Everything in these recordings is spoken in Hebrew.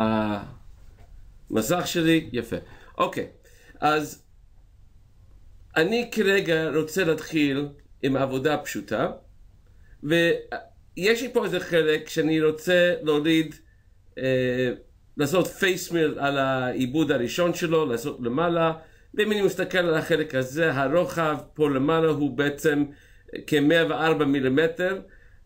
המסך שלי, יפה. אוקיי, אז אני כרגע רוצה להתחיל עם עבודה פשוטה, ויש לי פה איזה חלק שאני רוצה להוריד, אה, לעשות פייסמיל על העיבוד הראשון שלו, לעשות למעלה, ואם אני מסתכל על החלק הזה, הרוחב פה למעלה הוא בעצם כ-104 מילימטר,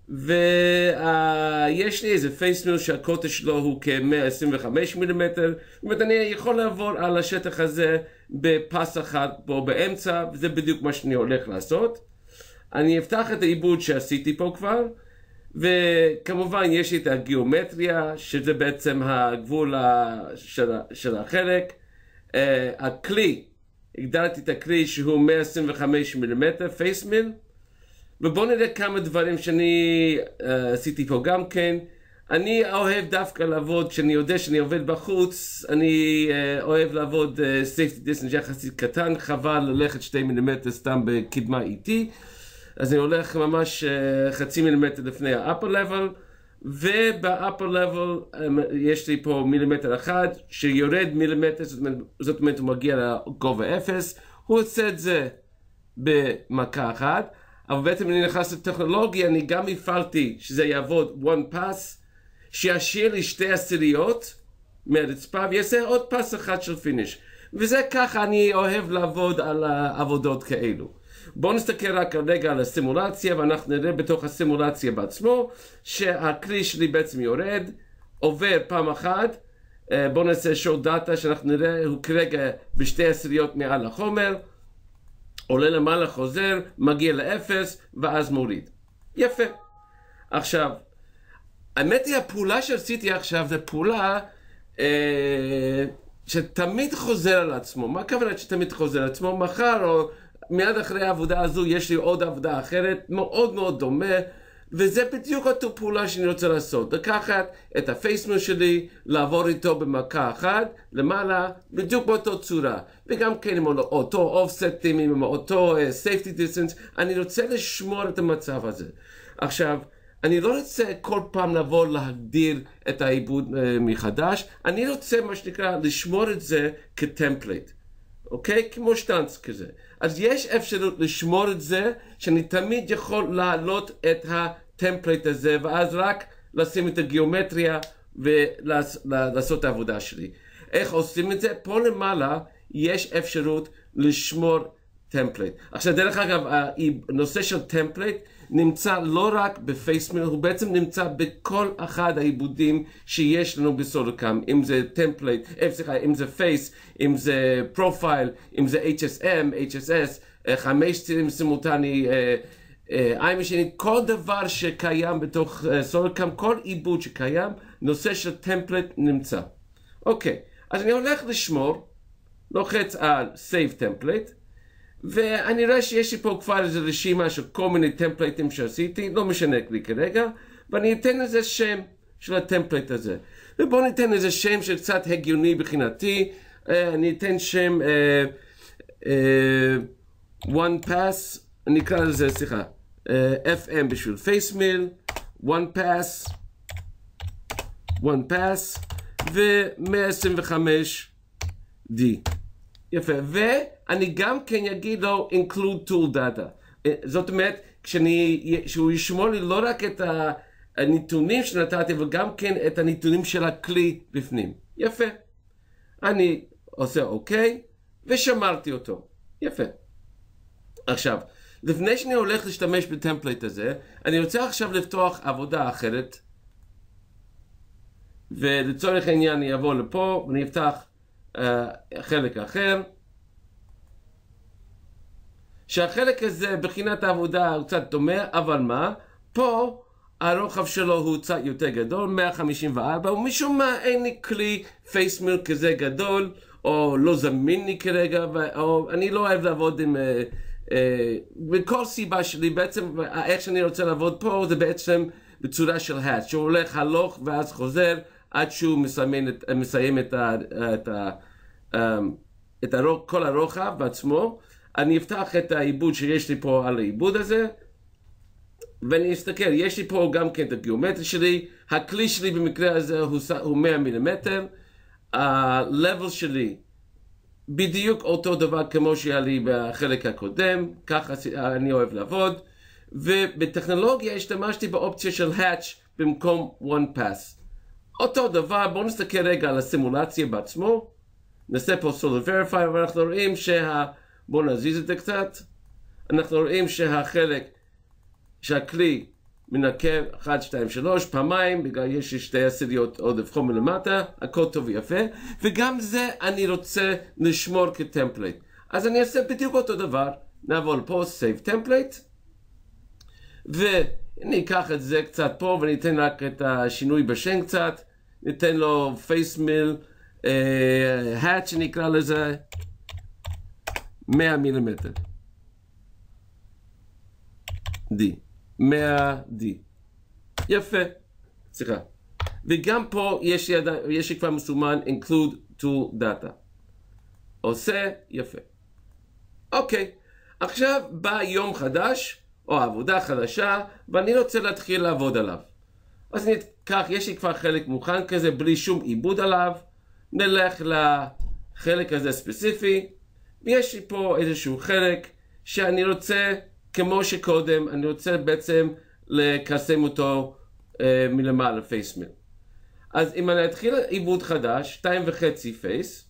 ויש לי איזה face mill שהקוטר שלו הוא כ-125 מילימטר, זאת אומרת אני יכול לעבור על השטח הזה בפס אחד פה באמצע, וזה בדיוק מה שאני הולך לעשות. אני אפתח את העיבוד שעשיתי פה כבר, וכמובן יש לי את הגיאומטריה, שזה בעצם הגבול של החלק. אה, הכלי, הגדלתי את הכלי שהוא 125 מילימטר face mill. ובואו נראה כמה דברים שאני uh, עשיתי פה גם כן. אני אוהב דווקא לעבוד, כשאני יודע שאני עובד בחוץ, אני uh, אוהב לעבוד uh, safety distance יחסית קטן, חבל ללכת שתי מילימטר סתם בקדמה איטי. אז אני הולך ממש uh, חצי מילימטר לפני ה-upper level, וב-upper level um, יש לי פה מילימטר אחד, שיורד מילימטר, זאת אומרת, זאת אומרת הוא מגיע לגובה אפס, הוא עושה את זה במכה אחת. אבל בעצם אני נכנס לטכנולוגיה, אני גם הפעלתי שזה יעבוד one pass, שישאיר לי שתי עשיריות מהרצפה ויעשה עוד פס אחד של פיניש. וזה ככה אני אוהב לעבוד על העבודות כאלו. בואו נסתכל רק רגע על הסימולציה ואנחנו נראה בתוך הסימולציה בעצמו שהכלי שלי בעצם יורד, עובר פעם אחת, אה, בואו נעשה שואו דאטה שאנחנו נראה, הוא כרגע בשתי עשיריות מעל החומר עולה למעלה, חוזר, מגיע לאפס, ואז מוריד. יפה. עכשיו, האמת היא, הפעולה שעשיתי עכשיו זה פעולה אה, שתמיד חוזר על עצמו. מה הכוונה שתמיד חוזר על עצמו? מחר או מיד אחרי העבודה הזו יש לי עוד עבודה אחרת, מאוד מאוד דומה. וזה בדיוק אותו פעולה שאני רוצה לעשות, לקחת את ה face mill שלי, לעבור איתו במכה אחת, למעלה, בדיוק באותו צורה. וגם כן עם אותו אופסטים, עם אותו אה, safety distance, אני רוצה לשמור את המצב הזה. עכשיו, אני לא רוצה כל פעם לבוא להגדיר את העיבוד אה, מחדש, אני רוצה מה שנקרא לשמור את זה כ template. אוקיי? כמו שטאנץ כזה. אז יש אפשרות לשמור את זה, שאני תמיד יכול להעלות את ה template הזה, ואז רק לשים את הגיאומטריה ולעשות את העבודה שלי. איך עושים את זה? פה למעלה יש אפשרות לשמור template. עכשיו דרך אגב, הנושא של template נמצא לא רק ב face mill, הוא בעצם נמצא בכל אחד העיבודים שיש לנו ב SolidCAM, אם זה template, אה, סליחה, אם זה face, אם זה profile, אם זה HSM, HSS, אה, חמש צירים סימולטני, איי משני, כל דבר שקיים בתוך SolidCAM, כל עיבוד שקיים, נושא של template נמצא. אוקיי, אז אני הולך לשמור, לוחץ על Save Template, ואני רואה שיש לי פה כבר איזו רשימה של כל מיני טמפלייטים שעשיתי, לא משנה לי כרגע, ואני אתן לזה שם של ה template הזה. ובואו ניתן איזה שם שקצת הגיוני מבחינתי, אני אתן שם אה, uh, one pass, אני אקרא לזה, סליחה, uh, FM בשביל פייסמיל, one pass, one pass, ו-125D. יפה, ואני גם כן אגיד לו include tool data. אה, זאת אומרת, כשאני, שהוא ישמור לי לא רק את הנתונים שנתתי, אבל גם כן את הנתונים של הכלי בפנים. יפה. אני עושה אוקיי, ושמרתי אותו. יפה. עכשיו, לפני שאני הולך להשתמש ב template הזה, אני רוצה עכשיו לפתוח עבודה אחרת, ולצורך העניין אני אבוא לפה ואני אפתח אה, חלק אחר, שהחלק הזה מבחינת העבודה הוא קצת דומה, אבל מה? פה הרוחב שלו הוא קצת יותר גדול, 154, ומשום מה אין לי כלי פייסמיל כזה גדול, או לא זמין לי כרגע, או אני לא אוהב לעבוד עם... וכל אה, סיבה שלי, בעצם איך שאני רוצה לעבוד פה זה בעצם בצורה של האט, שהוא הולך הלוך ואז חוזר עד שהוא מסיים את, מסיים את, ה, את, ה, אמ, את הרוח, כל הרוחב בעצמו. אני אפתח את העיבוד שיש לי פה על העיבוד הזה, ואני אסתכל, יש לי פה גם כן את הגיאומטרי שלי, הכלי שלי במקרה הזה הוא, הוא 100 מילימטר, ה-level שלי בדיוק אותו דבר כמו שהיה לי בחלק הקודם, ככה אני אוהב לעבוד, ובטכנולוגיה השתמשתי באופציה של hatch במקום one pass. אותו דבר, בואו נסתכל רגע על הסימולציה בעצמו, נעשה פה solid verify, ואנחנו רואים שה... בואו נזיז את זה קצת, אנחנו רואים שהחלק, שהכלי מנקה 1, 2, 3 פעמיים, בגלל יש שתי עשיריות עודף חום מלמטה, הכל טוב ויפה, וגם זה אני רוצה לשמור כטמפלייט. אז אני אעשה בדיוק אותו דבר, נעבור לפה, save template, ואני אקח את זה קצת פה ואני אתן רק את השינוי בשם קצת, ניתן לו face mill, uh, hatch נקרא לזה, 100 מילימטר. D. 100D. יפה. סליחה. וגם פה יש לי, יש לי כבר מסומן include to data. עושה, יפה. אוקיי, עכשיו בא יום חדש, או עבודה חדשה, ואני רוצה להתחיל לעבוד עליו. אז אני אקח, יש לי כבר חלק מוכן כזה, בלי שום עיבוד עליו. נלך לחלק הזה ספציפי, ויש לי פה איזשהו חלק שאני רוצה כמו שקודם, אני רוצה בעצם לקרסם אותו אה, מלמעלה, face mill. אז אם אני אתחיל עיבוד חדש, שתיים וחצי face,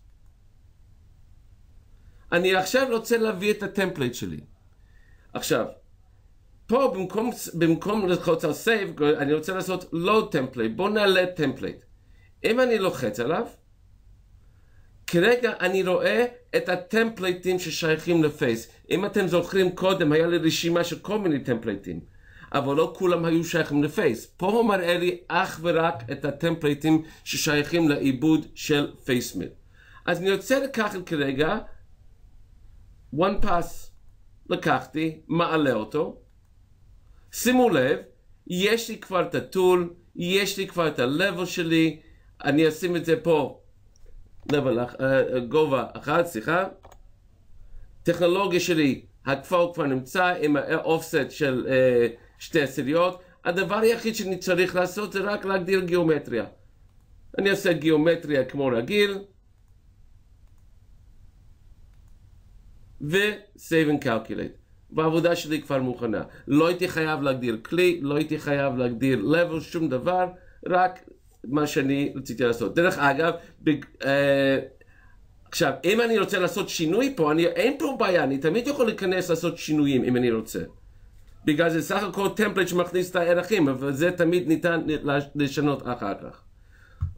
אני עכשיו רוצה להביא את ה template שלי. עכשיו, פה במקום, במקום ללחוץ על save, אני רוצה לעשות load template. בואו נעלה template. אם אני לוחץ עליו, כרגע אני רואה את הטמפלייטים ששייכים ל face. אם אתם זוכרים קודם, היה לי רשימה של כל מיני טמפלייטים, אבל לא כולם היו שייכים ל face. פה הוא מראה לי אך ורק את הטמפלייטים ששייכים לעיבוד של face mill. אז אני רוצה לקחת כרגע one pass, לקחתי, מעלה אותו. שימו לב, יש לי כבר את הטול, יש לי כבר את ה-level שלי, אני אשים את זה פה level, uh, גובה אחד, סליחה. טכנולוגיה שלי, הכפר כבר נמצא עם האופסט של uh, שתי עשיריות. הדבר היחיד שאני צריך לעשות זה רק להגדיר גיאומטריה. אני אעשה גיאומטריה כמו רגיל. ו-save and calculate. והעבודה שלי כבר מוכנה. לא הייתי חייב להגדיר כלי, לא הייתי חייב להגדיר level, שום דבר, רק מה שאני רציתי לעשות. דרך אגב, בג, אה, עכשיו, אם אני רוצה לעשות שינוי פה, אני, אין פה בעיה, אני תמיד יכול להיכנס לעשות שינויים אם אני רוצה. בגלל זה סך הכל טמפלט שמכניס את הערכים, אבל זה תמיד ניתן לשנות אחר כך.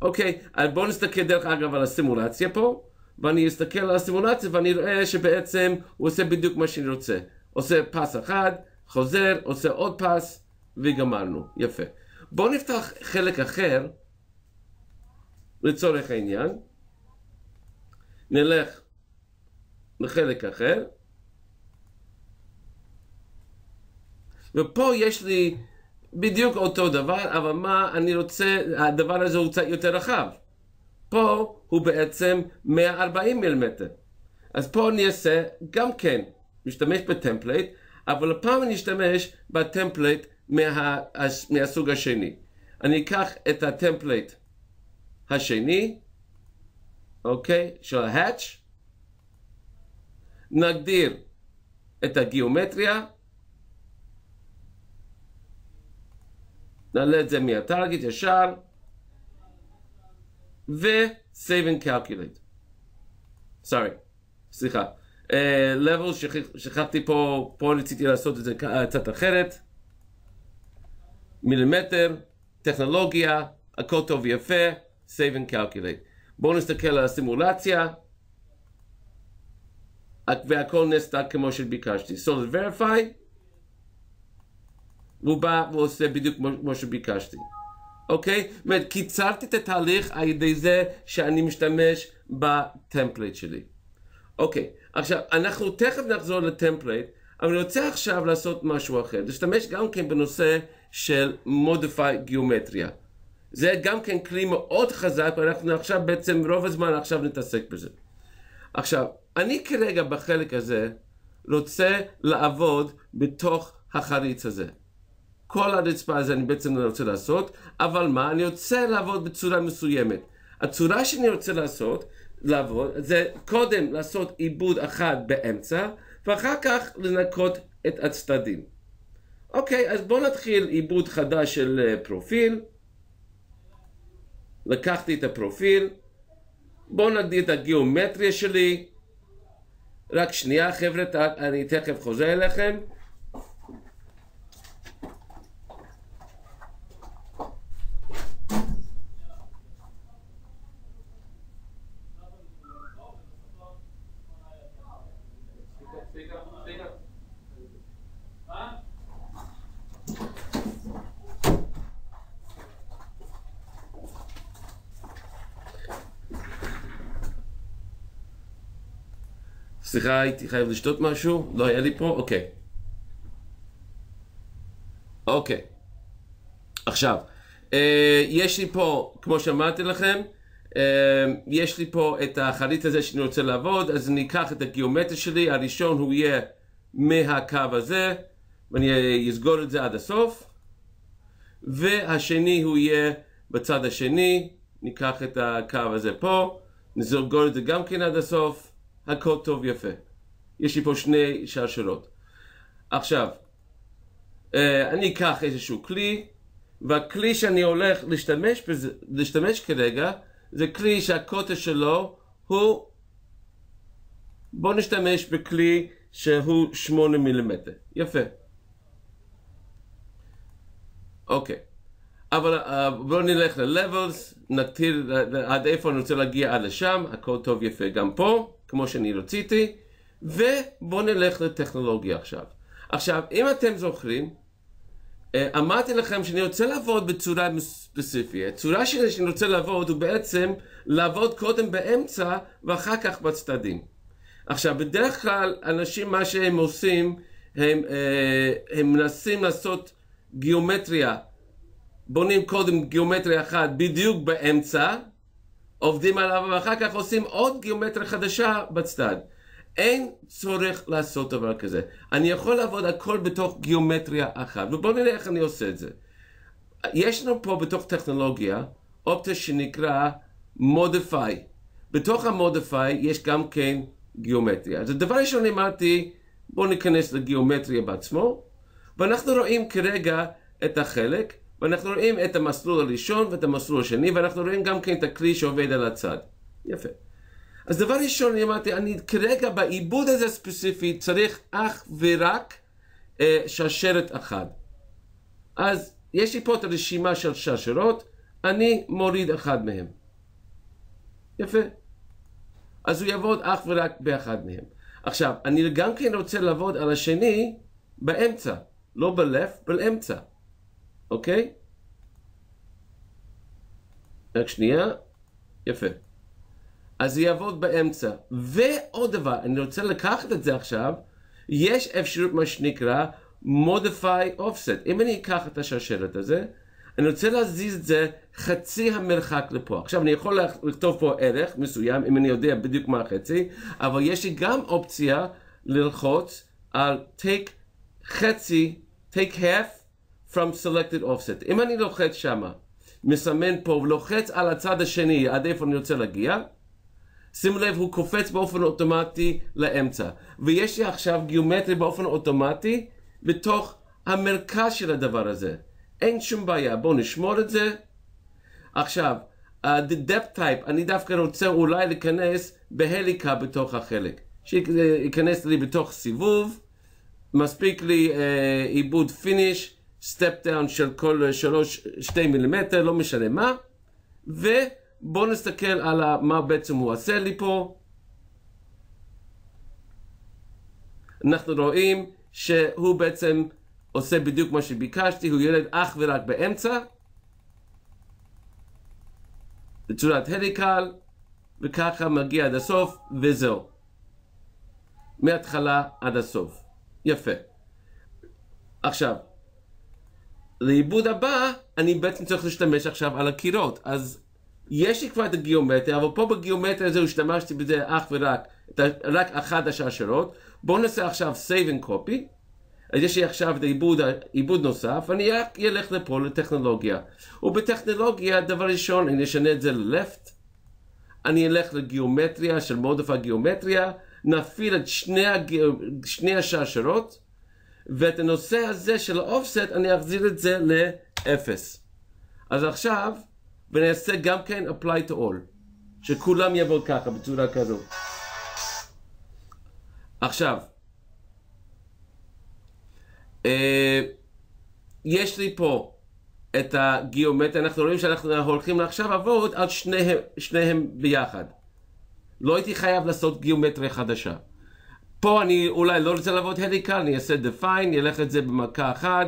אוקיי, אז בואו נסתכל דרך אגב על הסימולציה פה, ואני אסתכל על הסימולציה ואני רואה שבעצם הוא עושה בדיוק מה שאני רוצה. עושה פס אחד, חוזר, עושה עוד פס, וגמרנו. יפה. בואו נפתח חלק אחר. לצורך העניין, נלך לחלק אחר, ופה יש לי בדיוק אותו דבר, אבל מה אני רוצה, הדבר הזה הוא קצת יותר רחב. פה הוא בעצם 140 מילימטר. אז פה אני אעשה גם כן, משתמש ב template, אבל הפעם אני אשתמש ב template מה, מהסוג השני. אני אקח את ה template השני, אוקיי, של ה-hatch, נגדיר את הגיאומטריה, נעלה את זה מהטרגט ישר, ו-save and calculate. סורי, סליחה. Uh, level שכחתי פה, פה רציתי לעשות את זה קצת אחרת. מילימטר, טכנולוגיה, הכל טוב ויפה. save and calculate. בואו נסתכל על הסימולציה, והכל נעשתה כמו שביקשתי. solid verify, והוא בא ועושה בדיוק כמו שביקשתי. אוקיי? זאת אומרת, קיצרתי את התהליך על ידי זה שאני משתמש ב template שלי. אוקיי, עכשיו, אנחנו תכף נחזור ל template, אבל אני רוצה עכשיו לעשות משהו אחר. להשתמש גם כן בנושא של modify גיאומטריה. זה גם כן כלי מאוד חזק, ואנחנו עכשיו בעצם רוב הזמן עכשיו נתעסק בזה. עכשיו, אני כרגע בחלק הזה רוצה לעבוד בתוך החריץ הזה. כל הרצפה הזה אני בעצם רוצה לעשות, אבל מה? אני רוצה לעבוד בצורה מסוימת. הצורה שאני רוצה לעשות, לעבוד, זה קודם לעשות עיבוד אחד באמצע, ואחר כך לנקות את הצדדים. אוקיי, אז בואו נתחיל עיבוד חדש של אה, פרופיל. לקחתי את הפרופיל, בואו נגדיר את הגיאומטריה שלי. רק שנייה חבר'ה, אני תכף חוזר אליכם. סליחה, הייתי חייב לשתות משהו? לא היה לי פה? אוקיי. אוקיי. עכשיו, אה, יש לי פה, כמו שאמרתי לכם, אה, יש לי פה את החליט הזה שאני רוצה לעבוד, אז אני אקח את הגיאומטר שלי, הראשון הוא יהיה מהקו הזה, ואני אסגור את זה עד הסוף, והשני הוא יהיה בצד השני, ניקח את הקו הזה פה, נסגור את זה גם כן עד הסוף, הכל טוב יפה. יש לי פה שני שרשרות. עכשיו, אה, אני אקח איזשהו כלי, והכלי שאני הולך להשתמש, בזה, להשתמש כרגע, זה כלי שהקוטר שלו הוא, בואו נשתמש בכלי שהוא 8 מילימטר. יפה. אוקיי. אבל uh, בואו נלך ל-levels, נתיר עד איפה אני רוצה להגיע עד לשם, הכל טוב יפה גם פה. כמו שאני רציתי, ובואו נלך לטכנולוגיה עכשיו. עכשיו, אם אתם זוכרים, אה, אמרתי לכם שאני רוצה לעבוד בצורה ספציפית. הצורה שלי שאני רוצה לעבוד הוא בעצם לעבוד קודם באמצע ואחר כך בצדדים. עכשיו, בדרך כלל אנשים, מה שהם עושים, הם, אה, הם מנסים לעשות גיאומטריה, בונים קודם גיאומטריה אחת בדיוק באמצע, עובדים עליו ואחר כך עושים עוד גיאומטריה חדשה בצד. אין צורך לעשות דבר כזה. אני יכול לעבוד הכל בתוך גיאומטריה אחת, ובואו נראה איך אני עושה את זה. יש לנו פה בתוך טכנולוגיה אופציה שנקרא Modify. בתוך ה-Modify יש גם כן גיאומטריה. אז הדבר ראשון אמרתי, בואו ניכנס לגיאומטריה בעצמו, ואנחנו רואים כרגע את החלק. ואנחנו רואים את המסלול הראשון ואת המסלול השני, ואנחנו רואים גם כן את הכלי שעובד על הצד. יפה. אז דבר ראשון, אני אמרתי, אני כרגע בעיבוד הזה ספציפי צריך אך ורק אה, שרשרת אחת. אז יש לי פה את הרשימה של שרשרות, אני מוריד אחד מהם. יפה. אז הוא יעבוד אך ורק באחד מהם. עכשיו, אני גם כן רוצה לעבוד על השני באמצע, לא בלף, באמצע. אוקיי? רק שנייה. יפה. אז זה יעבוד באמצע. ועוד דבר, אני רוצה לקחת את זה עכשיו, יש אפשרות מה שנקרא modify offset. אם אני אקח את השרשרת הזה, אני רוצה להזיז את זה חצי המרחק לפה. עכשיו אני יכול לכתוב פה ערך מסוים, אם אני יודע בדיוק מה החצי, אבל יש לי גם אופציה ללחוץ על take חצי, take half from selected offset. אם אני לוחץ שמה, מסמן פה ולוחץ על הצד השני עד איפה אני רוצה להגיע, שימו לב, הוא קופץ באופן אוטומטי לאמצע. ויש לי עכשיו גיאומטרי באופן אוטומטי בתוך המרכז של הדבר הזה. אין שום בעיה, בואו נשמור את זה. עכשיו, אה, the depth type, אני דווקא רוצה אולי להיכנס ב helical בתוך החלק. שייכנס לי בתוך סיבוב, מספיק לי אה, עיבוד finish, step down של כל שלוש, שתי מילימטר, לא משנה מה, ובואו נסתכל על מה בעצם הוא עושה לי פה. אנחנו רואים שהוא בעצם עושה בדיוק מה שביקשתי, הוא יורד אך ורק באמצע, בצורת הליקל, וככה מגיע עד הסוף, וזהו. מההתחלה עד הסוף. יפה. עכשיו, לעיבוד הבא, אני בעצם צריך להשתמש עכשיו על הקירות. אז יש לי כבר את הגיאומטריה, אבל פה בגיאומטריה הזו השתמשתי בזה אך ורק, רק אחת השרשרות. בואו נעשה עכשיו save and copy, אז יש לי עכשיו את העיבוד, עיבוד נוסף, אני רק אלך לפה לטכנולוגיה. ובטכנולוגיה, דבר ראשון, אני אשנה את זה ל-left, אני אלך לגיאומטריה של מודף הגיאומטריה, נפעיל את שני, הג... שני השרשרות, ואת הנושא הזה של האופסט, אני אחזיר את זה ל-0. אז עכשיו, ואני אעשה גם כן apply to all, שכולם יבואו ככה, בצורה כזו. עכשיו, אה, יש לי פה את הגיאומטריה, אנחנו רואים שאנחנו הולכים עכשיו לעבוד על שניהם, שניהם ביחד. לא הייתי חייב לעשות גיאומטריה חדשה. פה אני אולי לא רוצה לעבוד הליקל, אני אעשה define, ילך את זה במכה אחת,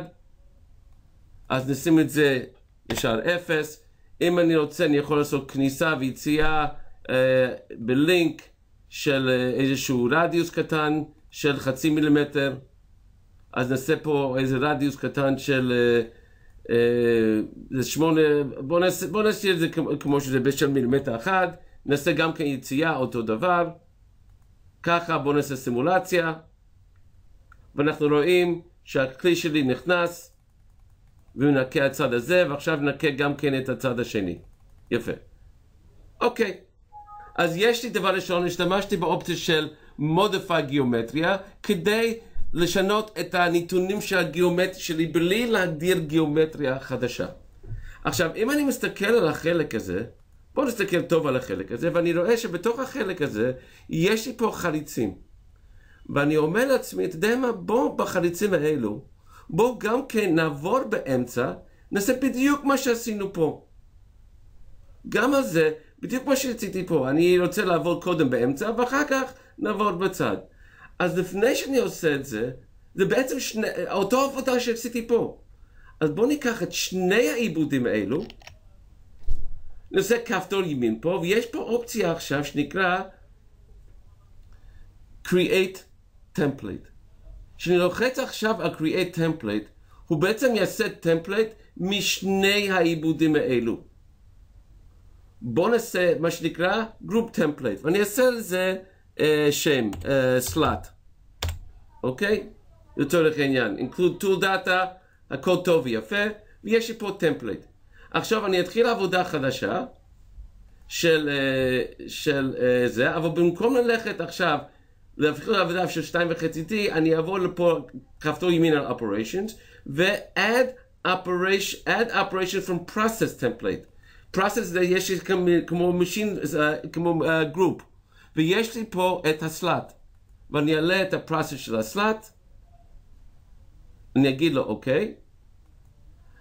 אז נשים את זה ישר אפס. אם אני רוצה, אני יכול לעשות כניסה ויציאה אה, בלינק של אה, איזשהו רדיוס קטן של חצי מילימטר. אז נעשה פה איזה רדיוס קטן של אה, אה, שמונה, בוא, נעשה, את זה כמו שזה בשל מילימטר אחד, נעשה גם כן יציאה אותו דבר, ככה בוא נעשה סימולציה, ואנחנו רואים שהכלי שלי נכנס, ומנקה הצד הזה, ועכשיו נקה גם כן את הצד השני. יפה. אוקיי. אז יש לי דבר ראשון, השתמשתי באופציה של מודיפיי גיאומטריה, כדי לשנות את הנתונים של הגיאומטריה שלי בלי להגדיר גיאומטריה חדשה. עכשיו, אם אני מסתכל על החלק הזה, בואו נסתכל טוב על החלק הזה, ואני רואה שבתוך החלק הזה יש לי פה חריצים. ואני אומר לעצמי, אתה יודע מה, בואו בחריצים האלו, בואו גם כן נעבור באמצע, נעשה בדיוק מה שעשינו פה. גם על זה, בדיוק מה שרציתי פה, אני רוצה לעבור קודם באמצע, ואחר כך נעבור בצד. אז לפני שאני עושה את זה, זה בעצם שני, אותו עבודה שעשיתי פה. אז בואו ניקח את שני העיבודים האלו, נעשה כפתור ימין פה, ויש פה אופציה עכשיו שנקרא create template. כשאני לוחץ עכשיו על create template, הוא בעצם יעשה template משני העיבודים האלו. בואו נעשה מה שנקרא group template, ואני אעשה לזה אה, שם, אה, slot, אוקיי? לצורך העניין, include tool data, הכל טוב ויפה, ויש לי פה template. עכשיו אני אתחיל עבודה חדשה של, uh, של uh, זה, אבל במקום ללכת עכשיו להפוך לעבודה של שתיים וחצי T, אני אעבור לפה כפתור ימין על operations, ו-add operation, operation from process template. process זה יש לי כמו machine, כמו uh, group. ויש לי פה את הסלאט. ואני אעלה את הפרסס של הסלאט, אני אגיד לו אוקיי.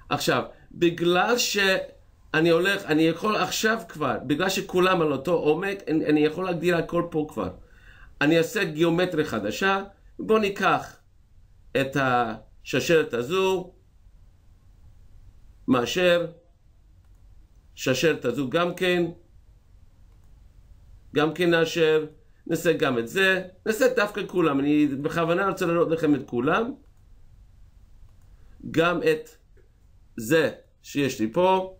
עכשיו, בגלל שאני הולך, אני יכול עכשיו כבר, בגלל שכולם על אותו עומק, אני, אני יכול להגדיר הכל פה כבר. אני אעשה גיאומטריה חדשה, בואו ניקח את השרשרת הזו, מאשר, שרשרת הזו גם כן, גם כן נאשר, נעשה גם את זה, נעשה דווקא כולם, אני בכוונה רוצה לראות לכם את כולם, גם את זה שיש לי פה,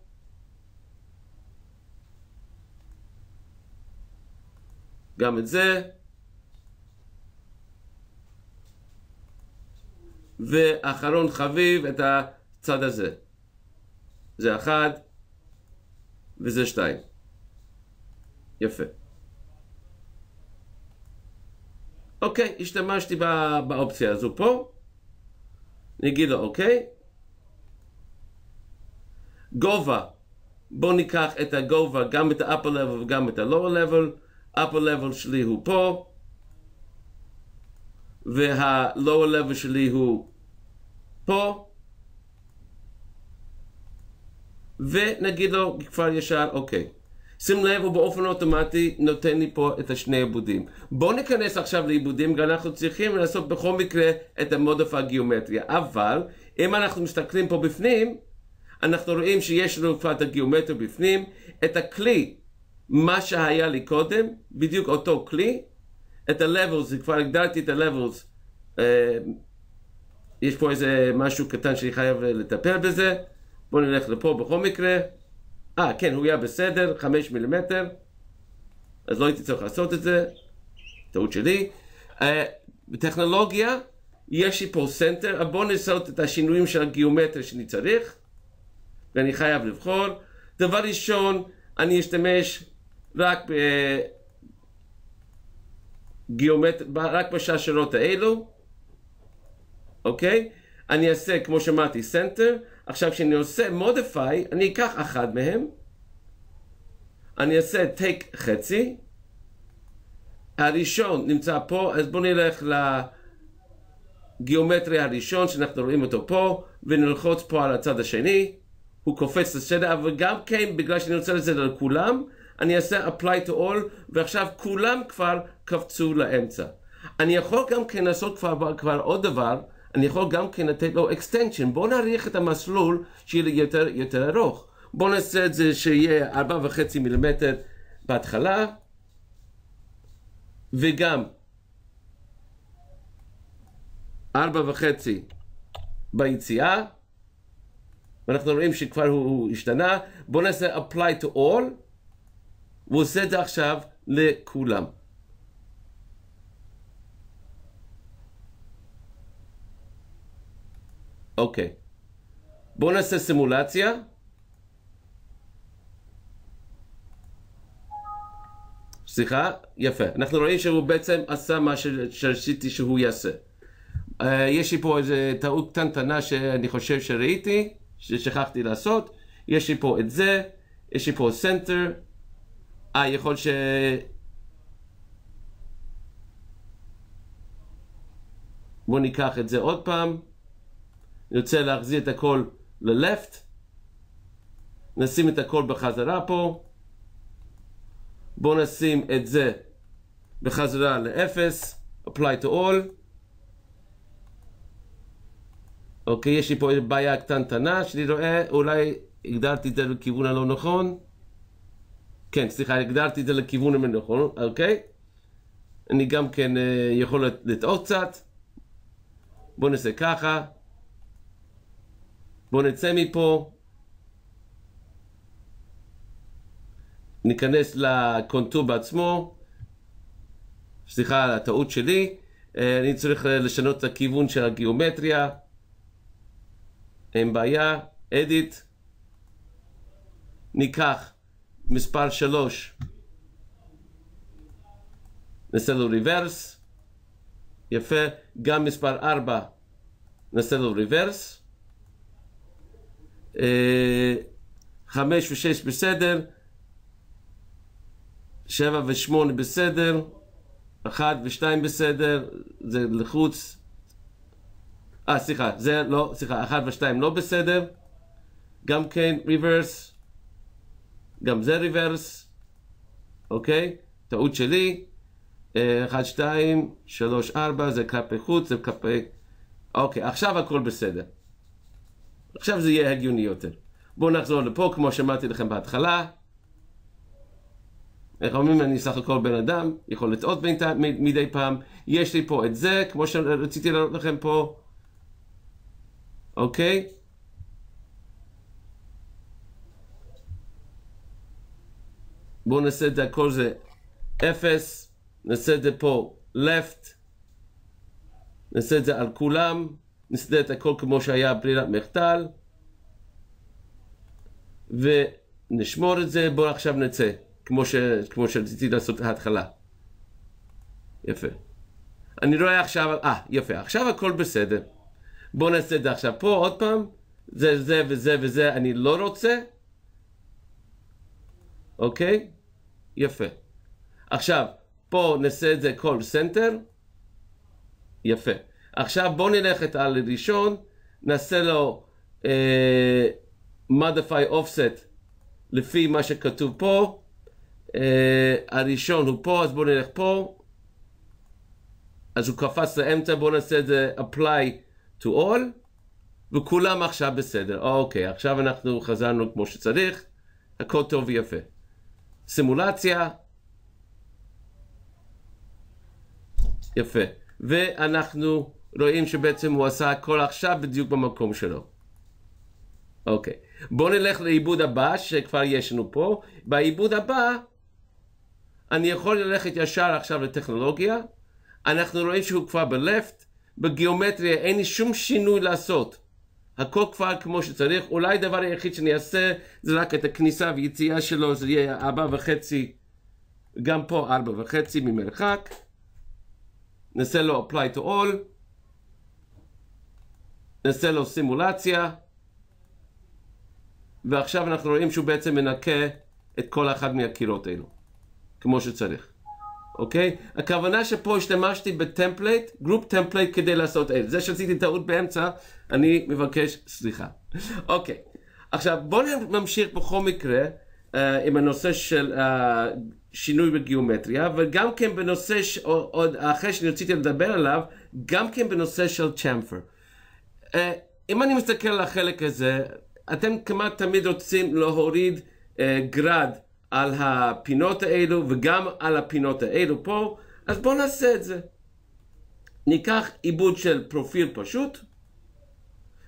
גם את זה, ואחרון חביב את הצד הזה. זה אחד וזה שתיים. יפה. אוקיי, השתמשתי באופציה הזו פה. נגיד לו אוקיי. גובה, בואו ניקח את הגובה, גם את ה-upper level וגם את ה-lower level. upper level שלי הוא פה, וה-lower level שלי הוא פה, ונגיד לו כבר ישר אוקיי. שים לב, הוא באופן אוטומטי נותן לי פה את השני עיבודים. בואו ניכנס עכשיו לעיבודים, כי אנחנו צריכים לעשות בכל מקרה את המודף הגיאומטריה. אבל, אם אנחנו מסתכלים פה בפנים, אנחנו רואים שיש לנו כבר את הגיאומטריה בפנים, את הכלי, מה שהיה לי קודם, בדיוק אותו כלי, את ה-levels, כבר הגדרתי את ה-levels, אה, יש פה איזה משהו קטן שאני חייב לטפל בזה, בואו נלך לפה בכל מקרה. אה, כן, הוא היה בסדר, חמש מילימטר, אז לא הייתי צריך לעשות את זה, טעות שלי. אה, בטכנולוגיה יש לי פה center, בואו נעשות את השינויים של הגיאומטריה שאני צריך, ואני חייב לבחור. דבר ראשון, אני אשתמש רק בגיאומטריה, רק בשרשרות האלו, אוקיי? אני אעשה, כמו שאמרתי, center. עכשיו, כשאני עושה modify, אני אקח אחד מהם, אני אעשה טייק חצי, הראשון נמצא פה, אז בואו נלך לגיאומטריה הראשון שאנחנו רואים אותו פה, ונלחץ פה על הצד השני, הוא קופץ לסדר, אבל גם כן, בגלל שאני רוצה לזה לכולם, אני אעשה apply to all, ועכשיו כולם כבר קפצו לאמצע. אני יכול גם כן לעשות כבר, כבר עוד דבר, אני יכול גם כן לתת לו extension. בואו נאריך את המסלול שיהיה יותר, יותר ארוך. בואו נעשה את זה שיהיה 4.5 מילימטר בהתחלה, וגם 4.5 ביציאה, ואנחנו רואים שכבר הוא, הוא השתנה. בואו נעשה apply to all, והוא עושה את זה עכשיו לכולם. אוקיי. בואו נעשה סימולציה. סליחה, יפה. אנחנו רואים שהוא בעצם עשה מה שרציתי שהוא יעשה. Uh, יש לי פה איזו טעות קטנטנה שאני חושב שראיתי, ששכחתי לעשות. יש לי פה את זה, יש לי פה center. אה, יכול ש... בואו ניקח את זה עוד פעם. אני רוצה להחזיר את הכל ל-left. נשים את הכל בחזרה פה. בואו נשים את זה בחזרה ל-0, apply to all. אוקיי, יש לי פה בעיה קטנטנה שאני רואה, אולי הגדרתי את זה לכיוון הלא נכון. כן, סליחה, הגדרתי את זה לכיוון הנכון, אוקיי? אני גם כן אה, יכול לטעות קצת. בואו נעשה ככה. בואו נצא מפה. ניכנס לקונטור בעצמו. סליחה על הטעות שלי. אה, אני צריך לשנות את הכיוון של הגיאומטריה. אין בעיה. אדיט. ניקח מספר 3. נעשה לו ריברס. יפה. גם מספר 4 נעשה לו ריברס. אה, חמש ושש בסדר, שבע ושמונה בסדר, אחת ושתיים בסדר, זה לחוץ. אה, סליחה, זה לא, סליחה, אחת ושתיים לא בסדר. גם כן ריברס, גם זה ריברס, אוקיי? טעות שלי. אה, אחת, שתיים, שלוש, ארבע, זה כלפי חוץ, זה כלפי... אוקיי, עכשיו הכל בסדר. עכשיו זה יהיה הגיוני יותר. בואו נחזור לפה, כמו שאמרתי לכם בהתחלה. איך אומרים, אני סך הכל בן אדם, יכול לטעות מדי פעם. יש לי פה את זה, כמו שרציתי להראות לכם פה. אוקיי? בואו נעשה את הכל זה 0, נעשה את זה פה left, נעשה את זה על כולם. נסדר את הכל כמו שהיה ברירת מחדל, ונשמור את זה, בואו עכשיו נצא, כמו, ש... כמו שרציתי לעשות ההתחלה. יפה. אני רואה עכשיו, אה, יפה, עכשיו הכל בסדר. בואו נעשה את זה עכשיו פה עוד פעם, זה, זה וזה וזה אני לא רוצה, אוקיי? יפה. עכשיו, פה נעשה את זה כל center, יפה. עכשיו בואו נלך את הראשון, נעשה לו uh, modify offset לפי מה שכתוב פה. Uh, הראשון הוא פה, אז בואו נלך פה. אז הוא קפץ לאמצע, בואו נעשה את זה apply to all, וכולם עכשיו בסדר. אוקיי, עכשיו אנחנו חזרנו כמו שצריך, הכל טוב ויפה. סימולציה. יפה. ואנחנו רואים שבעצם הוא עשה הכל עכשיו בדיוק במקום שלו. אוקיי. בואו נלך לעיבוד הבא שכבר יש לנו פה. בעיבוד הבא אני יכול ללכת ישר עכשיו לטכנולוגיה. אנחנו רואים שהוא כבר ב-left בגיאומטריה אין לי שום שינוי לעשות. הכל כבר כמו שצריך, אולי הדבר היחיד שאני אעשה זה רק את הכניסה ויציאה שלו, זה יהיה ארבע וחצי, גם פה ארבע וחצי ממרחק. נעשה לו apply to all, נעשה לו סימולציה, ועכשיו אנחנו רואים שהוא בעצם מנקה את כל אחד מהקירות האלו, כמו שצריך. אוקיי? הכוונה שפה השתמשתי ב template, group template כדי לעשות את זה. שעשיתי טעות באמצע, אני מבקש סליחה. אוקיי, עכשיו בואו נמשיך בכל מקרה אה, עם הנושא של uh, שינוי בגיאומטריה, וגם כן בנושא, ש... עוד אחרי שאני רציתי לדבר עליו, גם כן בנושא של צ'מפר. Uh, אם אני מסתכל על החלק הזה, אתם כמעט תמיד רוצים להוריד uh, גרד על הפינות האלו וגם על הפינות האלו פה, אז בואו נעשה את זה. ניקח עיבוד של פרופיל פשוט,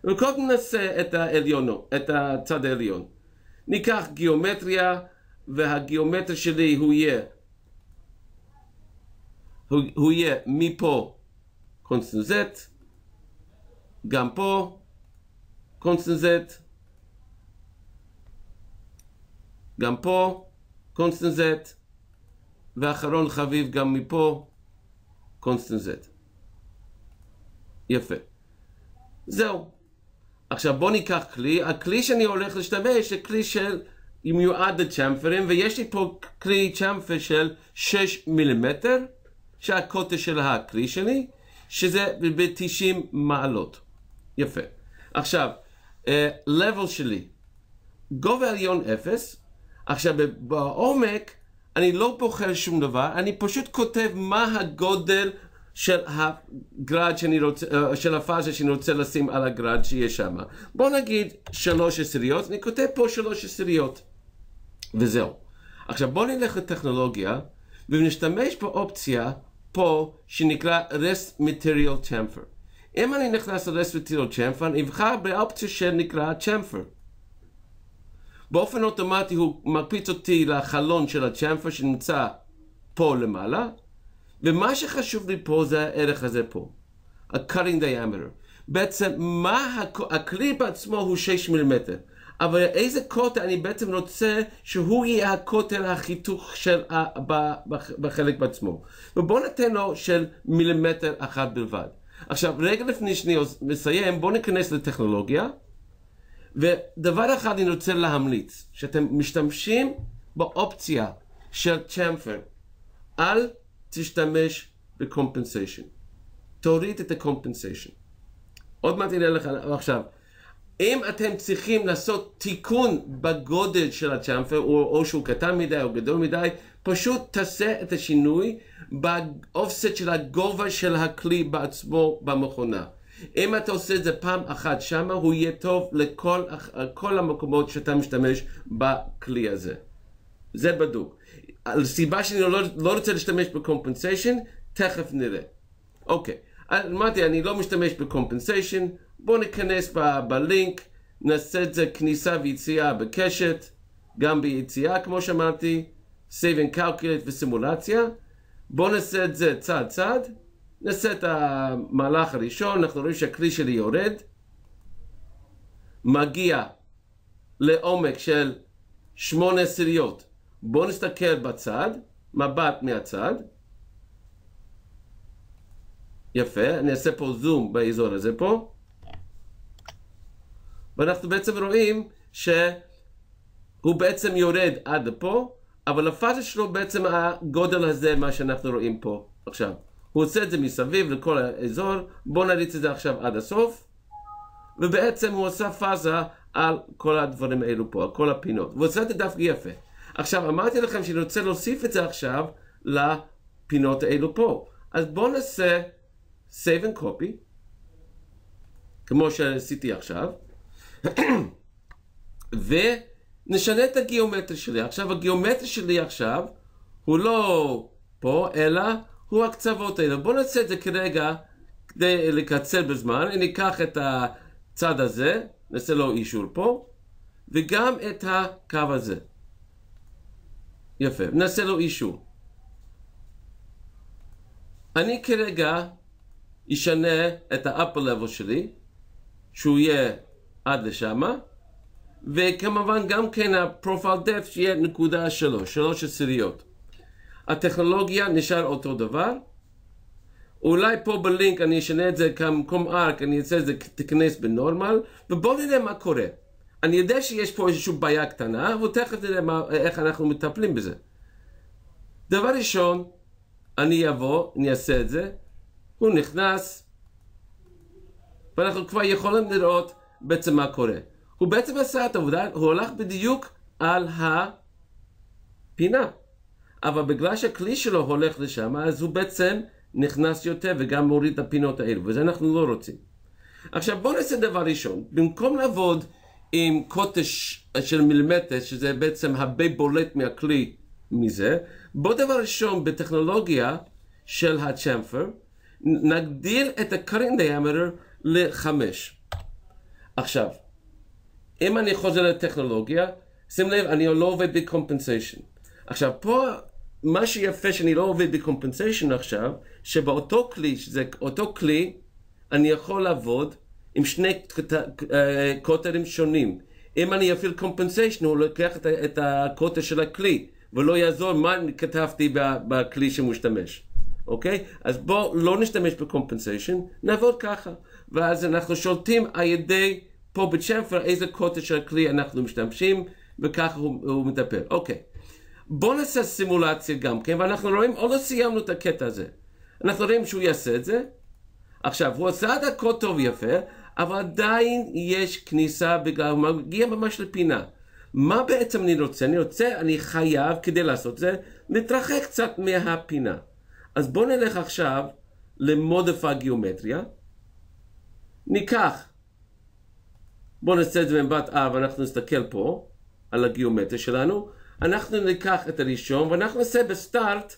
וקודם נעשה את, העליונו, את הצד העליון. ניקח גיאומטריה, והגיאומטריה שלי הוא יהיה, הוא, הוא יהיה מפה constant Z, גם פה constant Z, גם פה constant Z, ואחרון חביב גם מפה, constant Z. יפה. זהו. עכשיו בוא ניקח כלי, הכלי שאני הולך להשתמש זה כלי של מיועד לצ'מפרים, ויש לי פה כלי צ'מפר של 6 מילימטר, שהקוטר של הכלי שלי, שזה ב-90 מעלות. יפה. עכשיו, uh, level שלי, גובה עליון 0, עכשיו, בעומק אני לא בוחר שום דבר, אני פשוט כותב מה הגודל של הגרד שאני רוצה, אה, של הפאזה שאני רוצה לשים על הגרד שיש שם. בוא נגיד שלוש עשיריות, אני כותב פה שלוש עשיריות. וזהו. עכשיו בוא נלך לטכנולוגיה ונשתמש באופציה פה שנקרא rest material chamfer. אם אני נכנס ל-rest material chamfer, אני אבחר באופציה שנקרא chamfer. באופן אוטומטי הוא מקפיץ אותי לחלון של הצ'מפר שנמצא פה למעלה, ומה שחשוב לי פה זה הערך הזה פה, ה-cutting diameter. בעצם מה, הכלי בעצמו הוא 6 מילימטר, אבל איזה קוטר אני בעצם רוצה שהוא יהיה הקוטר החיתוך של ה, בחלק בעצמו. ובואו ניתן לו של מילימטר אחד בלבד. עכשיו, רגע לפני שאני מסיים, בואו ניכנס לטכנולוגיה. ודבר אחד אני רוצה להמליץ, שאתם משתמשים באופציה של chamfer, אל תשתמש ב compensation. תוריד את ה compensation. עוד מעט אראה לך עכשיו. אם אתם צריכים לעשות תיקון בגודל של ה chamfer, או, או שהוא קטן מדי או גדול מדי, פשוט תעשה את השינוי ב offset של הגובה של הכלי בעצמו במכונה. אם אתה עושה את זה פעם אחת שמה, הוא יהיה טוב לכל כל המקומות שאתה משתמש בכלי הזה. זה בדוק. הסיבה שאני לא, לא רוצה להשתמש ב compensation, תכף נראה. אוקיי, אמרתי, אני לא משתמש ב compensation, בואו ניכנס ב- בלינק, נעשה את זה כניסה ויציאה בקשת, גם ביציאה כמו שאמרתי, save and calculate וסימולציה. בואו נעשה את זה צד צד. נעשה את המהלך הראשון, אנחנו רואים שהכלי שלי יורד, מגיע לעומק של שמונה עשיריות. בואו נסתכל בצד, מבט מהצד. יפה, אני אעשה פה זום באזור הזה פה. ואנחנו בעצם רואים שהוא בעצם יורד עד לפה, אבל הפאזה שלו בעצם הגודל הזה, מה שאנחנו רואים פה עכשיו. הוא עושה את זה מסביב לכל האזור, בואו נריץ את זה עכשיו עד הסוף, ובעצם הוא עושה פאזה על כל הדברים האלו פה, על כל הפינות. והוא עושה את זה דווקא יפה. עכשיו, אמרתי לכם שאני רוצה להוסיף את זה עכשיו לפינות האלו פה. אז בואו נעשה save and copy, כמו שעשיתי עכשיו, ונשנה את הגיאומטרי שלי. עכשיו, הגיאומטרי שלי עכשיו הוא לא פה, אלא הוא הקצוות האלה. בואו נעשה את זה כרגע כדי לקצר בזמן. אני אקח את הצד הזה, נעשה לו אישור פה, וגם את הקו הזה. יפה, נעשה לו אישור. אני כרגע ישנה את ה-upper level שלי, שהוא יהיה עד לשמה, וכמובן גם כן ה-profile depth שיהיה נקודה שלוש, שלוש עשיריות. הטכנולוגיה נשאר אותו דבר. אולי פה בלינק אני אשנה את זה כמקום ארק, אני אעשה את זה, תיכנס בנורמל, ובואו נראה מה קורה. אני יודע שיש פה איזושהי בעיה קטנה, ותכף נראה מה, איך אנחנו מטפלים בזה. דבר ראשון, אני אבוא, אני אעשה את זה, הוא נכנס, ואנחנו כבר יכולים לראות בעצם מה קורה. הוא בעצם עשה את העבודה, הוא הלך בדיוק על הפינה. אבל בגלל שהכלי שלו הולך לשם, אז הוא בעצם נכנס יותר וגם מוריד את הפינות האלו, וזה אנחנו לא רוצים. עכשיו בואו נעשה דבר ראשון, במקום לעבוד עם קוטש של מילימטר, שזה בעצם הרבה בולט מהכלי מזה, בואו דבר ראשון בטכנולוגיה של הצ'מפר, נגדיל את ה-cutting diameter ל-5. עכשיו, אם אני חוזר לטכנולוגיה, שים לב, אני לא עובד ב compensation. עכשיו, פה, מה שיפה שאני לא עובד ב compensation עכשיו, שבאותו כלי, שזה אותו כלי, אני יכול לעבוד עם שני קוטרים שונים. אם אני אפעיל compensation, הוא לוקח את הקוטר של הכלי, ולא יעזור מה כתבתי בכלי שמשתמש. אוקיי? אז בואו לא נשתמש ב compensation, נעבוד ככה. ואז אנחנו שולטים על ידי פה בצ'מפר איזה קוטר של הכלי אנחנו משתמשים, וככה הוא, הוא מטפל. אוקיי. בואו נעשה סימולציה גם כן, ואנחנו רואים, עוד לא סיימנו את הקטע הזה. אנחנו רואים שהוא יעשה את זה. עכשיו, הוא עשה את הכל טוב ויפה, אבל עדיין יש כניסה בגלל, הוא מגיע ממש לפינה. מה בעצם אני רוצה? אני רוצה, אני חייב, כדי לעשות זה, להתרחק קצת מהפינה. אז בואו נלך עכשיו למודיפה גיאומטריה. ניקח, בואו נעשה את זה במבט אב, אנחנו נסתכל פה על הגיאומטריה שלנו. אנחנו ניקח את הראשון ואנחנו נעשה בסטארט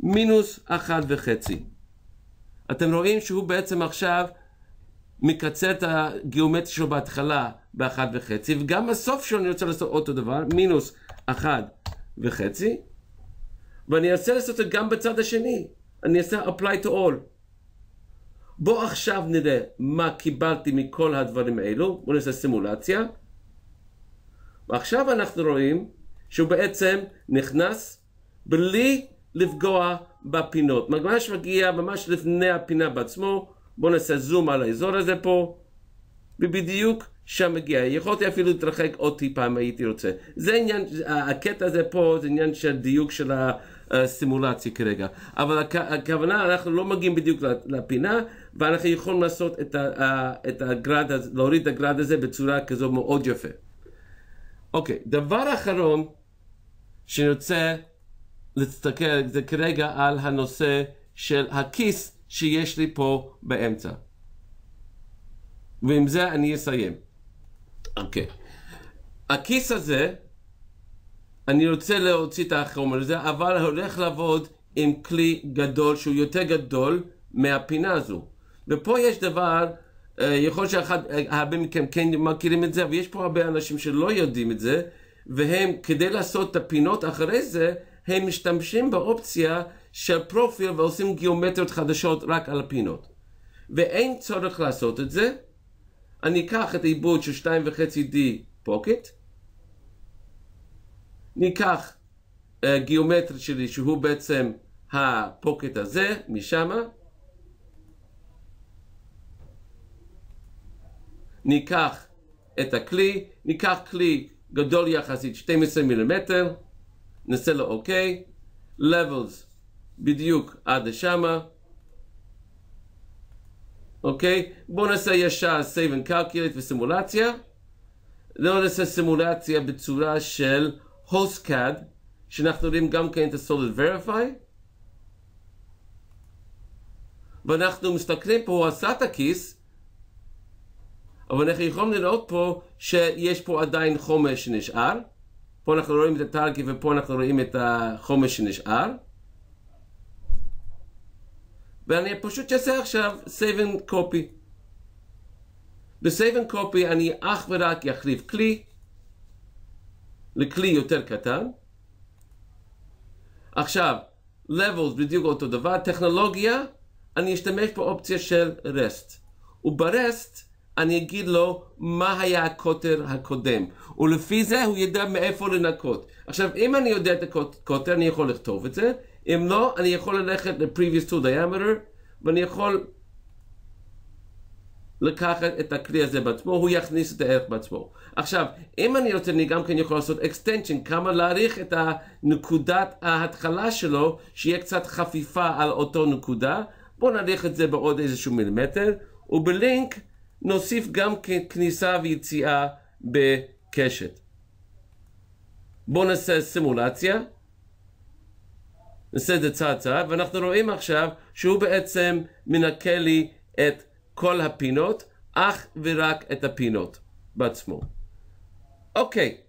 מינוס אחת וחצי. אתם רואים שהוא בעצם עכשיו מקצר את הגיאומטריה שלו בהתחלה באחת וחצי, וגם בסוף שלו אני רוצה לעשות אותו דבר, מינוס אחת וחצי, ואני ארצה לעשות את זה גם בצד השני. אני אעשה apply to all. בואו עכשיו נראה מה קיבלתי מכל הדברים האלו, בואו נעשה סימולציה. ועכשיו אנחנו רואים שהוא בעצם נכנס בלי לפגוע בפינות. ממש מגיע ממש לפני הפינה בעצמו, בואו נעשה זום על האזור הזה פה, ובדיוק שם מגיע. יכולתי אפילו להתרחק עוד טיפה אם הייתי רוצה. זה עניין, הקטע הזה פה זה עניין של דיוק של הסימולציה כרגע. אבל הכוונה, אנחנו לא מגיעים בדיוק לפינה, ואנחנו יכולים לעשות את, ה, את הגרד להוריד את הגרד הזה בצורה כזו מאוד יפה. אוקיי, דבר אחרון שאני רוצה להסתכל זה כרגע על הנושא של הכיס שיש לי פה באמצע. ועם זה אני אסיים. אוקיי. הכיס הזה, אני רוצה להוציא את החומר הזה, אבל הולך לעבוד עם כלי גדול שהוא יותר גדול מהפינה הזו. ופה יש דבר, אה, יכול להיות שהרבה מכם כן מכירים את זה, אבל יש פה הרבה אנשים שלא יודעים את זה, והם, כדי לעשות את הפינות אחרי זה, הם משתמשים באופציה של פרופיל ועושים גיאומטריות חדשות רק על הפינות. ואין צורך לעשות את זה. אני אקח את העיבוד של 2.5D פוקט, ניקח uh, גיאומטרי שלי שהוא בעצם הפוקט הזה, משמה, ניקח את הכלי, ניקח כלי גדול יחסית 12 מילימטר, נעשה לו אוקיי, levels בדיוק עד לשמה, אוקיי? בואו נעשה ישר save and calculate וסימולציה. לא נעשה סימולציה בצורה של hostcad, שאנחנו רואים גם כן את ה-solid verify. ואנחנו מסתכלים פה, הוא עשה את הכיס, אבל אנחנו יכולים לראות פה שיש פה עדיין חומש שנשאר. פה אנחנו רואים את הטארגי ופה אנחנו רואים את החומש שנשאר. ואני פשוט אעשה עכשיו save and copy. ב-save and copy אני אך ורק אחליף כלי לכלי יותר קטן. עכשיו, levels בדיוק אותו דבר, טכנולוגיה, אני אשתמש באופציה של REST. וברסט אני אגיד לו מה היה הקוטר הקודם, ולפי זה הוא ידע מאיפה לנקות. עכשיו, אם אני יודע את הקוטר, אני יכול לכתוב את זה, אם לא, אני יכול ללכת ל-previous to diameter, ואני יכול לקחת את הכלי הזה בעצמו, הוא יכניס את הערך בעצמו. עכשיו, אם אני רוצה, אני גם כן יכול לעשות extension, כמה להאריך את הנקודת ההתחלה שלו, שיהיה קצת חפיפה על אותו נקודה. בואו נאריך את זה בעוד איזשהו מילימטר, ובלינק נוסיף גם כניסה ויציאה בקשת. בואו נעשה סימולציה. נעשה את זה צעד צעד, ואנחנו רואים עכשיו שהוא בעצם מנקה לי את כל הפינות, אך ורק את הפינות בעצמו. אוקיי,